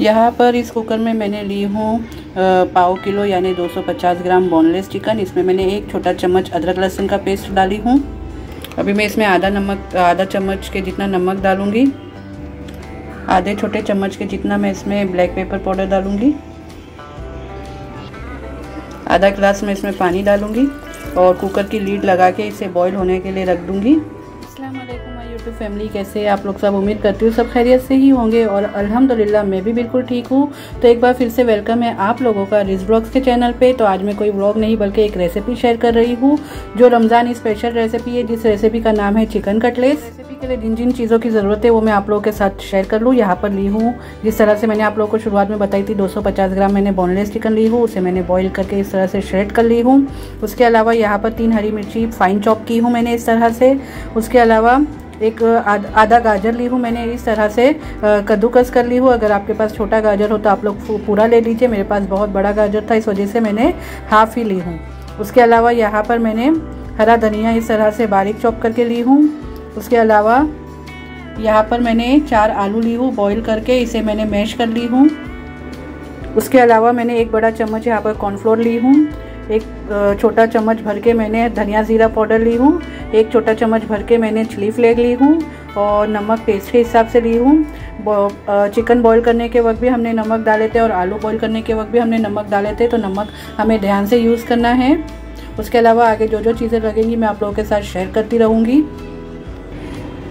यहाँ पर इस कुकर में मैंने ली हूँ पाव किलो यानी 250 ग्राम बोनलेस चिकन इसमें मैंने एक छोटा चम्मच अदरक लहसुन का पेस्ट डाली हूँ। अभी मैं इसमें आधा नमक, आधा चम्मच के जितना नमक डालूँगी, आधे छोटे चम्मच के जितना मैं इसमें ब्लैक पेपर पाउडर डालूँगी, आधा गिलास में इसमें पानी डालूँगी और कुकर की लीड लगा के इसे बॉईल होने के लिए रख दूँगी। फैमिली कैसे आप लोग सब उम्मीद करती हूँ सब खैरियत से ही होंगे और अल्हम्दुलिल्लाह मैं भी बिल्कुल ठीक हूँ। तो एक बार फिर से वेलकम है आप लोगों का रिज ब्लॉग्स के चैनल पे। तो आज मैं कोई ब्लॉग नहीं, बल्कि एक रेसिपी शेयर कर रही हूँ, जो रमज़ान स्पेशल रेसिपी है। जिस रेसिपी का नाम है चिकन कटलेस रेसिपी के लिए जिन जिन चीज़ों की ज़रूरत है, वो मैं आप लोगों के साथ शेयर कर लूँ। यहाँ पर ली हूँ, जिस तरह से मैंने आप लोगों को शुरुआत में बताई थी, दो सौ पचास ग्राम मैंने बोनलेस चिकन ली हूँ, उसे मैंने बॉयल करके इस तरह से श्रेड कर ली हूँ। उसके अलावा यहाँ पर तीन हरी मिर्ची फाइन चॉप की हूँ मैंने इस तरह से। उसके अलावा एक आधा गाजर ली हूँ मैंने इस तरह से कद्दूकस कर ली हूँ। अगर आपके पास छोटा गाजर हो तो आप लोग पूरा ले लीजिए। मेरे पास बहुत बड़ा गाजर था, इस वजह से मैंने हाफ़ ही ली हूँ। उसके अलावा यहाँ पर मैंने हरा धनिया इस तरह से बारीक चॉप करके ली हूँ। उसके अलावा यहाँ पर मैंने चार आलू ली हूँ बॉईल करके इसे मैंने मैश कर ली हूँ। उसके अलावा मैंने एक बड़ा चम्मच यहाँ पर कॉर्नफ्लोर ली हूँ। एक छोटा चम्मच भर के मैंने धनिया ज़ीरा पाउडर ली हूँ, एक छोटा चम्मच भर के मैंने चिली फ्लेक ली हूँ और नमक टेस्ट के हिसाब से ली हूँ। चिकन बॉईल करने के वक्त भी हमने नमक डाले थे और आलू बॉईल करने के वक्त भी हमने नमक डाले थे तो नमक हमें ध्यान से यूज़ करना है। उसके अलावा आगे जो जो चीज़ें लगेंगी मैं आप लोगों के साथ शेयर करती रहूँगी।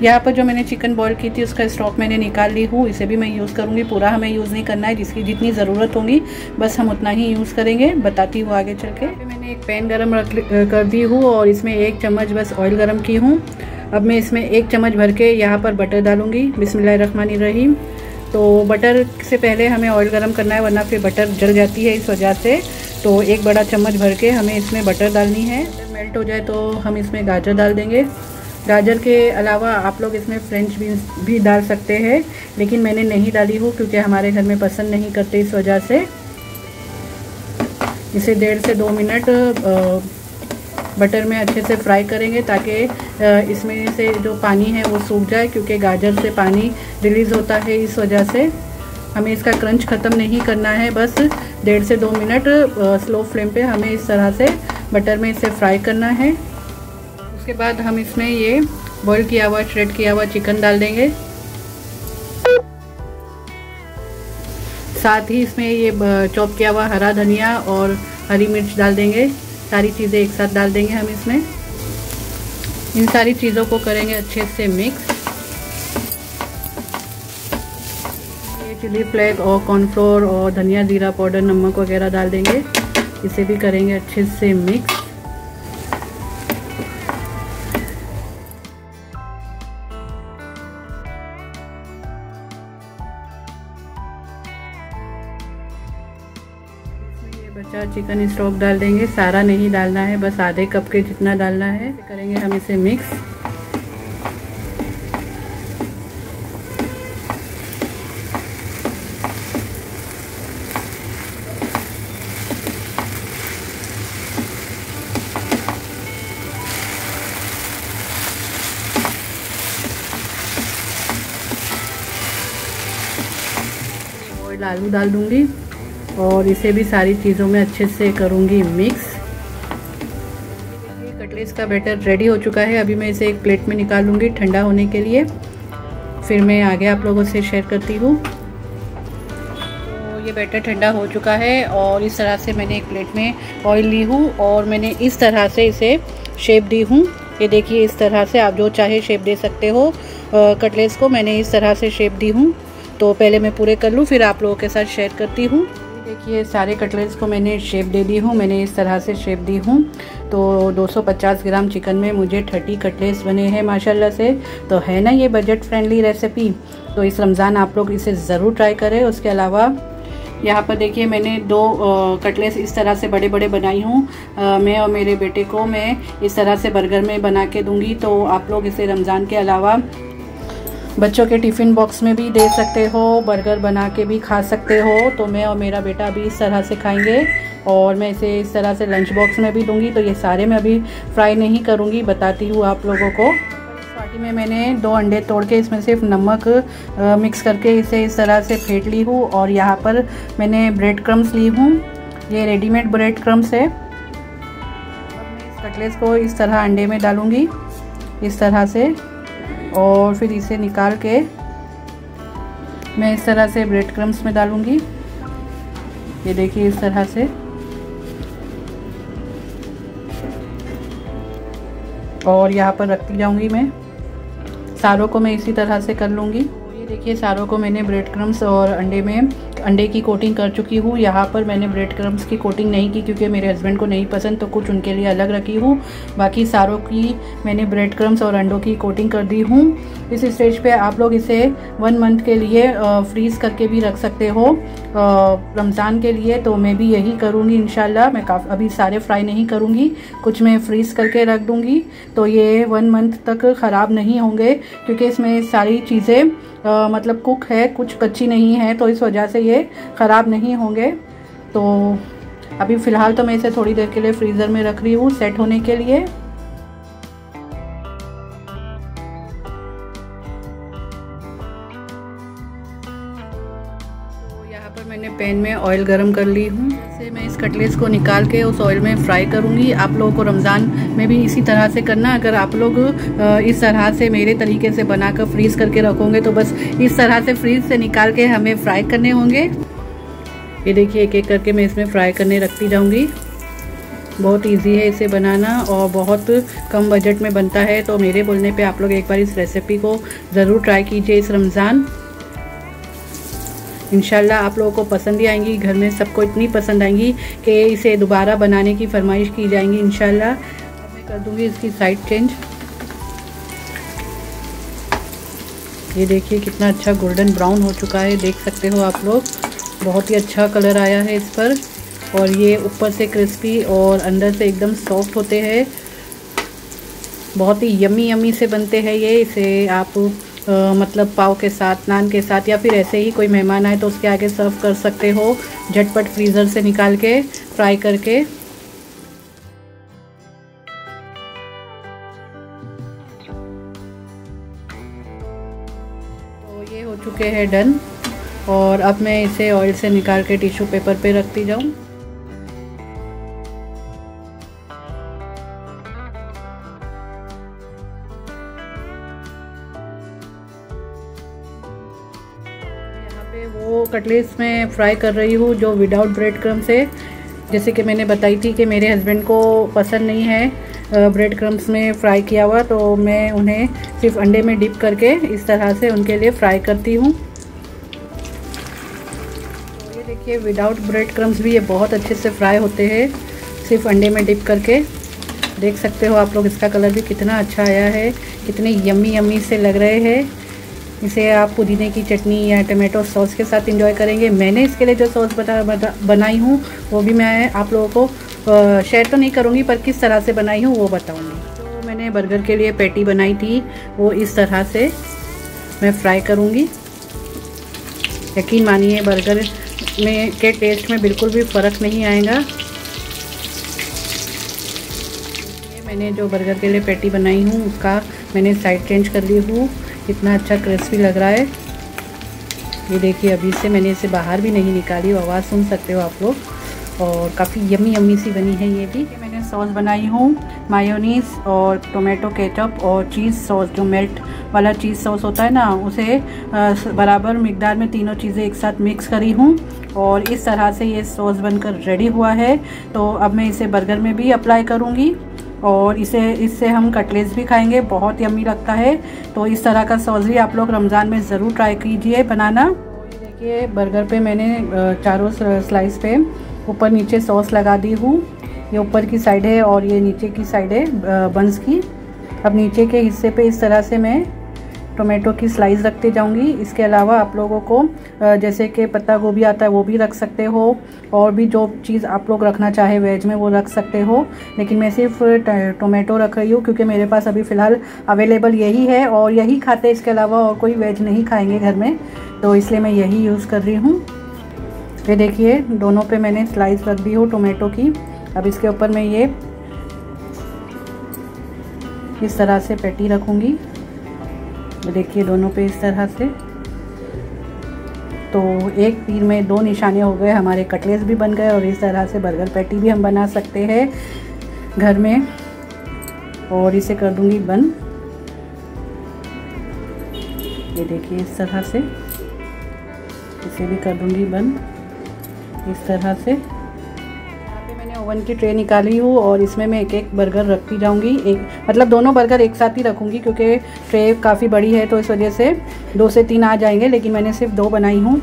यहाँ पर जो मैंने चिकन बॉईल की थी, उसका स्टॉक मैंने निकाल ली हूँ। इसे भी मैं यूज़ करूँगी। पूरा हमें यूज़ नहीं करना है, जिसकी जितनी ज़रूरत होगी, बस हम उतना ही यूज़ करेंगे। बताती हूँ आगे चल के। मैंने एक पैन गरम रख कर दी हूँ और इसमें एक चम्मच बस ऑयल गर्म की हूँ। अब मैं इसमें एक चम्मच भर के यहाँ पर बटर डालूँगी। बिसमिल्लाहिर्रहमानिर्रहीम। रहीम तो बटर से पहले हमें ऑयल गरम करना है, वरना फिर बटर जल जाती है इस वजह से। तो एक बड़ा चम्मच भर के हमें इसमें बटर डालनी है। मेल्ट हो जाए तो हम इसमें गाजर डाल देंगे। गाजर के अलावा आप लोग इसमें फ्रेंच बीन्स भी डाल सकते हैं, लेकिन मैंने नहीं डाली हूँ क्योंकि हमारे घर में पसंद नहीं करते इस वजह से। इसे डेढ़ से दो मिनट बटर में अच्छे से फ्राई करेंगे ताकि इसमें से जो पानी है वो सूख जाए क्योंकि गाजर से पानी रिलीज़ होता है इस वजह से। हमें इसका क्रंच ख़त्म नहीं करना है, बस डेढ़ से दो मिनट स्लो फ्लेम पे हमें इस तरह से बटर में इसे फ्राई करना है। उसके बाद हम इसमें ये बॉईल किया हुआ श्रेड किया हुआ चिकन डाल देंगे। साथ ही इसमें ये चॉप किया हुआ हरा धनिया और हरी मिर्च डाल देंगे। सारी चीज़ें एक साथ डाल देंगे हम इसमें। इन सारी चीज़ों को करेंगे अच्छे से मिक्स ये चिली फ्लेक और कॉर्नफ्लोर और धनिया, ज़ीरा पाउडर नमक वगैरह डाल देंगे। इसे भी करेंगे अच्छे से मिक्स चिकन स्टॉक डाल देंगे। सारा नहीं डालना है, बस आधे कप के जितना डालना है। करेंगे हम इसे मिक्स आलू डाल दूँगी। और इसे भी सारी चीज़ों में अच्छे से करूँगी मिक्स कटलेस का बैटर रेडी हो चुका है। अभी मैं इसे एक प्लेट में निकाल लूँगी ठंडा होने के लिए। फिर मैं आगे आप लोगों से शेयर करती हूँ। तो ये बैटर ठंडा हो चुका है और इस तरह से मैंने एक प्लेट में ऑयल ली हूँ और मैंने इस तरह से इसे शेप दी हूँ। ये देखिए, इस तरह से आप जो चाहे शेप दे सकते हो। कटलेस को मैंने इस तरह से शेप दी हूँ। तो पहले मैं पूरे कर लूँ, फिर आप लोगों के साथ शेयर करती हूँ। देखिए, सारे कटलेट्स को मैंने शेप दे दी हूँ, मैंने इस तरह से शेप दी हूँ। तो 250 ग्राम चिकन में मुझे 30 कटलेट्स बने हैं, माशाल्लाह से। तो है ना ये बजट फ्रेंडली रेसिपी तो इस रमज़ान आप लोग इसे ज़रूर ट्राई करें। उसके अलावा, यहाँ पर देखिए, मैंने दो कटलेट्स इस तरह से बड़े बड़े बनाई हूँ। मैं और मेरे बेटे को मैं इस तरह से बर्गर में बना के दूँगी। तो आप लोग इसे रमज़ान के अलावा बच्चों के टिफ़िन बॉक्स में भी दे सकते हो, बर्गर बना के भी खा सकते हो। तो मैं और मेरा बेटा भी इस तरह से खाएँगे और मैं इसे इस तरह से लंच बॉक्स में भी दूँगी। तो ये सारे मैं अभी फ्राई नहीं करूँगी, बताती हूँ आप लोगों को। में मैंने दो अंडे तोड़ के इसमें सिर्फ़ नमक मिक्स करके इसे इस तरह से फेंट ली हूँ और यहाँ पर मैंने ब्रेड क्रम्स ली हूँ। ये रेडीमेड ब्रेड क्रम्स है। कटलेस को इस तरह अंडे में डालूँगी, इस तरह से। और फिर इसे निकाल के मैं इस तरह से ब्रेड क्रम्स में डालूँगी। ये देखिए इस तरह से। और यहाँ पर रखती जाऊँगी मैं। सारों को मैं इसी तरह से कर लूँगी। ये देखिए सारों को मैंने ब्रेड क्रम्स और अंडे में अंडे की कोटिंग कर चुकी हूँ। यहाँ पर मैंने ब्रेड क्रम्स की कोटिंग नहीं की क्योंकि मेरे हस्बैंड को नहीं पसंद तो कुछ उनके लिए अलग रखी हूँ। बाकी सारों की मैंने ब्रेड क्रम्स और अंडों की कोटिंग कर दी हूँ। इस स्टेज पे आप लोग इसे वन मंथ के लिए फ्रीज़ करके भी रख सकते हो। रमज़ान के लिए तो मैं भी यही करूँगी इन मैं काफ़ी, अभी सारे फ्राई नहीं करूँगी, कुछ मैं फ्रीज़ करके रख दूँगी। तो ये वन मंथ तक ख़राब नहीं होंगे, क्योंकि इसमें सारी चीज़ें मतलब कुक है, कुछ कच्ची नहीं है तो इस वजह से ये ख़राब नहीं होंगे। तो अभी फ़िलहाल तो मैं इसे थोड़ी देर के लिए फ्रीज़र में रख रही हूँ, सेट होने के लिए। यहाँ पर मैंने पैन में ऑयल गरम कर ली हूँ। कटलेस को निकाल के उस ऑयल में फ्राई करूँगी। आप लोगों को रमज़ान में भी इसी तरह से करना। अगर आप लोग इस तरह से मेरे तरीके से बनाकर फ्रीज़ करके रखोगे तो बस इस तरह से फ्रीज से निकाल के हमें फ्राई करने होंगे। ये देखिए एक एक करके मैं इसमें फ्राई करने रखती जाऊँगी। बहुत इजी है इसे बनाना और बहुत कम बजट में बनता है। तो मेरे बोलने पे आप लोग एक बार इस रेसिपी को ज़रूर ट्राई कीजिए इस रमज़ान। इनशाला आप लोगों को पसंद ही आएँगी, घर में सबको इतनी पसंद आएँगी कि इसे दोबारा बनाने की फरमाइश की जाएँगी इनशाला मैं कर दूँगी इसकी साइड चेंज ये देखिए कितना अच्छा गोल्डन ब्राउन हो चुका है, देख सकते हो आप लोग। बहुत ही अच्छा कलर आया है इस पर। और ये ऊपर से क्रिस्पी और अंदर से एकदम सॉफ्ट होते हैं। बहुत ही यमी यमी से बनते हैं ये। इसे आप मतलब पाव के साथ, नान के साथ, या फिर ऐसे ही कोई मेहमान आए तो उसके आगे सर्व कर सकते हो, झटपट फ्रीज़र से निकाल के फ्राई करके। तो ये हो चुके हैं डन और अब मैं इसे ऑयल से निकाल के टिश्यू पेपर पे रखती जाऊँ। वो कटलेट्स में फ्राई कर रही हूँ जो विदाउट ब्रेड क्रम्स है जैसे कि मैंने बताई थी कि मेरे हस्बैंड को पसंद नहीं है ब्रेड क्रम्स में फ्राई किया हुआ तो मैं उन्हें सिर्फ़ अंडे में डिप करके इस तरह से उनके लिए फ्राई करती हूँ। तो ये देखिए विदाउट ब्रेड क्रम्स भी ये बहुत अच्छे से फ्राई होते हैं, सिर्फ़ अंडे में डिप करके। देख सकते हो आप लोग, इसका कलर भी कितना अच्छा आया है, कितने यम्मी यम्मी से लग रहे हैं। इसे आप पुदीने की चटनी या टमाटो सॉस के साथ इंजॉय करेंगे। मैंने इसके लिए जो सॉस बता, बता बनाई हूँ वो भी मैं आप लोगों को शेयर तो नहीं करूँगी पर किस तरह से बनाई हूँ वो बताऊँगी। तो मैंने बर्गर के लिए पैटी बनाई थी वो इस तरह से मैं फ्राई करूँगी। यकीन मानिए बर्गर में के टेस्ट में बिल्कुल भी फ़र्क नहीं आएगा। मैंने जो बर्गर के लिए पैटी बनाई हूँ उसका मैंने साइड चेंज कर ली हूँ। कितना अच्छा क्रिस्पी लग रहा है। ये देखिए, अभी से मैंने इसे बाहर भी नहीं निकाली आवाज़ सुन सकते हो आप लोग। और काफ़ी यमी यमी सी बनी है ये भी। मैंने सॉस बनाई हूँ मायोनीस और टोमेटो केचप और चीज़ सॉस जो मेल्ट वाला चीज़ सॉस होता है ना, उसे बराबर मकदार में तीनों चीज़ें एक साथ मिक्स करी हूँ। और इस तरह से ये सॉस बनकर रेडी हुआ है। तो अब मैं इसे बर्गर में भी अप्लाई करूँगी। और इसे, इससे हम कटलेट्स भी खाएँगे, बहुत यम्मी लगता है। तो इस तरह का सॉस भी आप लोग रमज़ान में ज़रूर ट्राई कीजिए बनाना। देखिए बर्गर पे मैंने चारों स्लाइस पे ऊपर नीचे सॉस लगा दी हूँ। ये ऊपर की साइड है और ये नीचे की साइड है बंस की। अब नीचे के हिस्से पे इस तरह से मैं टोमेटो की स्लाइस रखते जाऊँगी। इसके अलावा आप लोगों को जैसे कि पत्ता गोभी आता है, वो भी रख सकते हो। और भी जो चीज़ आप लोग रखना चाहे वेज में, वो रख सकते हो। लेकिन मैं सिर्फ़ टोमेटो रख रही हूँ, क्योंकि मेरे पास अभी फ़िलहाल अवेलेबल यही है और यही खाते इसके अलावा और कोई वेज नहीं खाएँगे घर में तो इसलिए मैं यही यूज़ कर रही हूँ। ये देखिए, दोनों पे मैंने स्लाइस रख दी हूँ टोमेटो की। अब इसके ऊपर मैं ये, इस तरह से पेटी रखूँगी। देखिए दोनों पे इस तरह से। तो एक तीर में दो निशाने हो गए, हमारे कटलेस भी बन गए और इस तरह से बर्गर पैटी भी हम बना सकते हैं घर में। और इसे कर दूँगी बंद। ये देखिए इस तरह से। इसे भी कर दूँगी बंद। इस तरह से। ओवन की ट्रे निकाली हूँ और इसमें मैं एक एक बर्गर रखती जाऊँगी। एक मतलब दोनों बर्गर एक साथ ही रखूँगी क्योंकि ट्रे काफ़ी बड़ी है तो इस वजह से दो से तीन आ जाएँगे, लेकिन मैंने सिर्फ़ दो बनाई हूँ।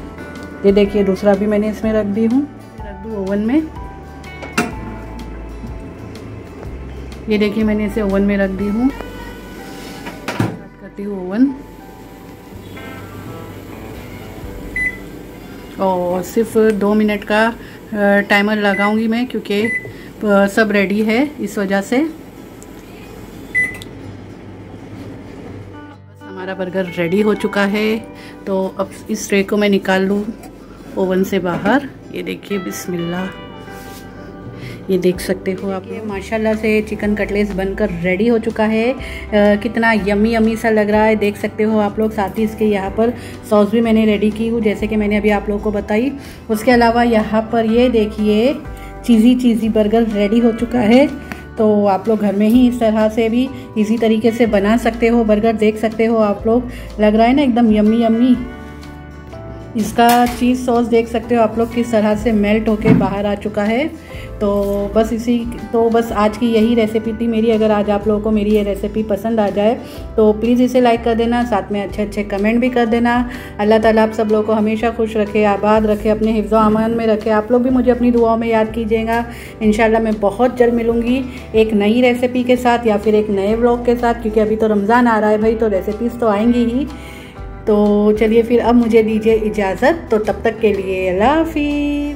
ये देखिए, दूसरा भी मैंने इसमें रख दी हूँ। रख दूँ ओवन में। ये देखिए, मैंने इसे ओवन में रख दी हूँ। करती हूँ ओवन और सिर्फ़ दो मिनट का टाइमर लगाऊँगी मैं क्योंकि सब रेडी है इस वजह से। बस हमारा बर्गर रेडी हो चुका है तो अब इस ट्रे को मैं निकाल लूँ ओवन से बाहर। ये देखिए, बिस्मिल्लाह। ये देख सकते हो आप। ये माशाल्लाह से चिकन कटलेस बनकर रेडी हो चुका है। आ, कितना यमी यमी सा लग रहा है। देख सकते हो आप लोग साथ ही इसके यहाँ पर सॉस भी मैंने रेडी की हूँ जैसे कि मैंने अभी आप लोगों को बताई। उसके अलावा यहाँ पर ये देखिए चीज़ी चीज़ी बर्गर रेडी हो चुका है। तो आप लोग घर में ही इस तरह से भी इसी तरीके से बना सकते हो। बर्गर देख सकते हो आप लोग। लग रहा है ना एकदम यम्मी यम्मी इसका चीज़ सॉस देख सकते हो आप लोग किस तरह से मेल्ट होके बाहर आ चुका है। तो बस इसी तो बस आज की यही रेसिपी थी मेरी। अगर आज आप लोगों को मेरी ये रेसिपी पसंद आ जाए तो प्लीज़ इसे लाइक कर देना, साथ में अच्छे अच्छे कमेंट भी कर देना। अल्लाह ताला आप सब लोगों को हमेशा खुश रखे, आबाद रखे, अपने हिफ्ज़ अमान में रखे। आप लोग भी मुझे अपनी दुआओं में याद कीजिएगा। इन मैं बहुत जल्द मिलूँगी एक नई रेसिपी के साथ या फिर एक नए ब्लॉग के साथ, क्योंकि अभी तो रमज़ान आ रहा है भाई तो रेसिपीज़ तो आएँगी ही। तो चलिए फिर अब मुझे दीजिए इजाज़त। तो तब तक के लिए अल्लाह हाफिज़।